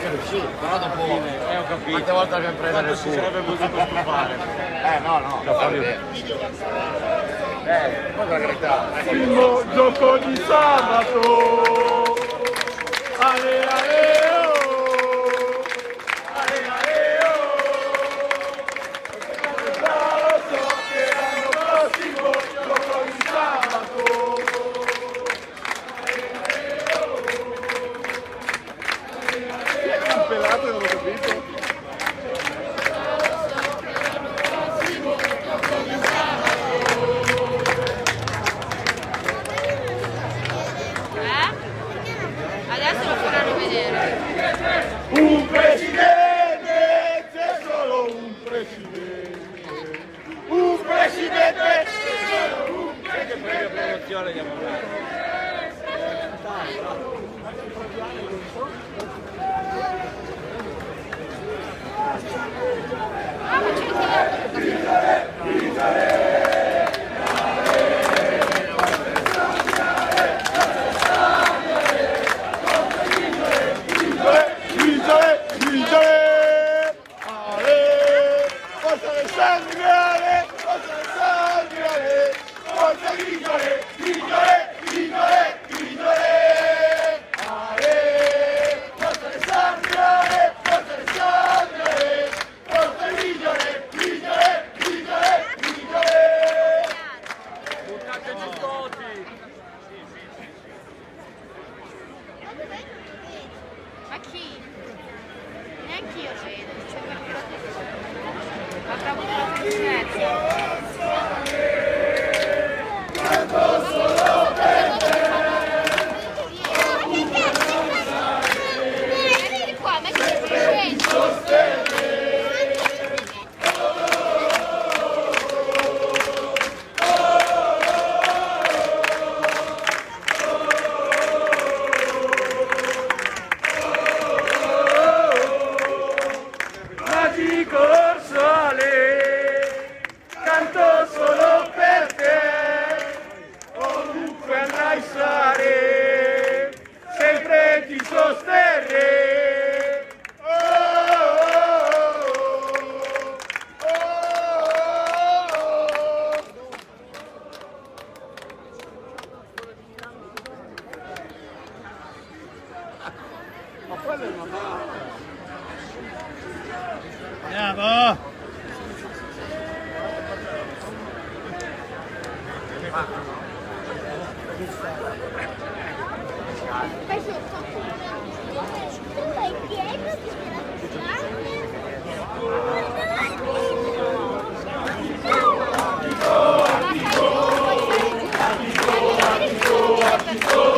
ci riuscì, però dopo Eh, ho capito. quante volte abbiamo preso nel si culo. sarebbe potuto stufare. Eh no, no. Eh, poi la verità. Primo gioco di sabato. È campionato non ho capito? Eh? Adesso lo faranno vedere. Un presidente, c'è solo un presidente. Un presidente, c'è solo un di amore. все же, это все как-то... Как работа начинается. Nha bơ. Oh!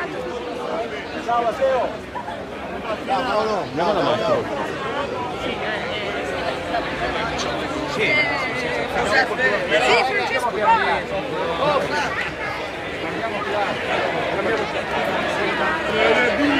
Ciao Matteo! Ciao Paolo! Andiamo da Marco! Sì, Francesco, va! Andiamo qua! Andiamo qua!